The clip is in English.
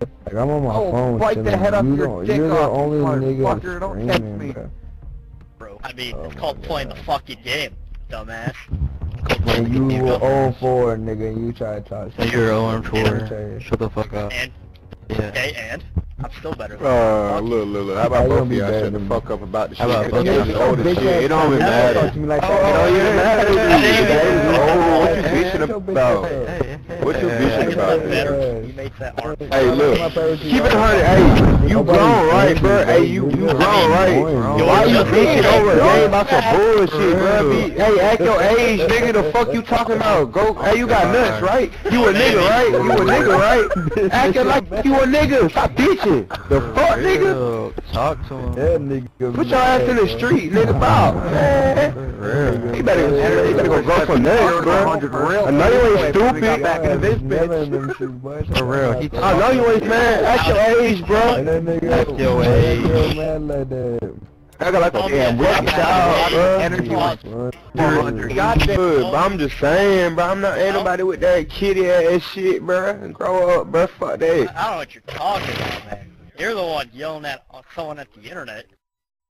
Like I'm on my Oh, phone bite the head off you your don't, dick you're the off, only nigga motherfucker. Don't text me. bro. Bro, I mean, Oh it's my called playing the fucking game, dumbass. It's When you game, were dumbass. 0 4, nigga, and you try to talk shit. You're 0 4. Shut the fuck up. And, Yeah. okay, and? I'm still better than Uh, you. look, look, look. How How about you both of y'all shut the fuck up about the shit? How about Cause both y'all of the y'all? oldest shit. It don't even talk matter. to me like It that. don't even matter. Hey, That is. What you hey, bitching shut your bitch about? What you Hey, bitching hey, about? Hey, better. hey. That arm. Hey, look. Keep it team. a hundred. Hey, you grown, right, bro? Hey, you you grown, right? annoying, Why you bitching over a game about some bullshit, bro? Be, hey, act your age, nigga. The fuck you talking about? Go. Oh, hey, you got nuts, right? You a nigga, right? You a nigga, right? Acting like you a nigga. Stop bitching. The fuck, nigga. Talk to him. That nigga. Put your ass in the street, nigga. Bow. Man. Real. You better, you better go go bro. I know you ain't stupid. back into this Never bitch. in them shit, boy. For real. He I know you ain't man. Act your age, bro. And that nigga. Act your that age. nigga mad like that. I got like a damn Yeah, wicked yeah, child, bro. energy was- What? You got that good, but I'm just saying, bro. I'm not ain't nobody with that kitty ass shit, bro. Grow up, bro. Fuck I that. don't know what you're talking about, man. You're the one yelling at uh, someone at the internet.